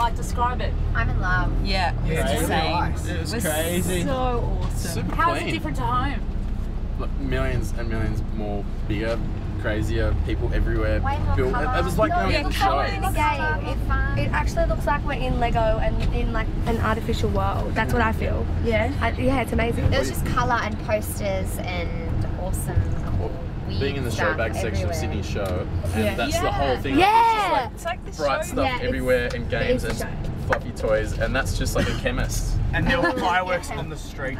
Like, describe it. I'm in love. Yeah, it was Crazy. insane. It was It was crazy. So awesome. Super How is clean. it different to home? Like, millions and millions more bigger, crazier, people everywhere. Way more Built- It, it was like No, going it to show. like a game. It actually looks like we're in Lego and in like an artificial world. That's what I feel. Yeah. I, yeah, it's amazing. There was just colour and posters and awesome. Weird Being in the stuff showbag section of everywhere. Sydney show, and Yeah. that's the whole thing. Yeah, like, it's like the bright show. stuff Yeah, everywhere and games and is fluffy toys, and that's just like a chemist. And there were fireworks on the street.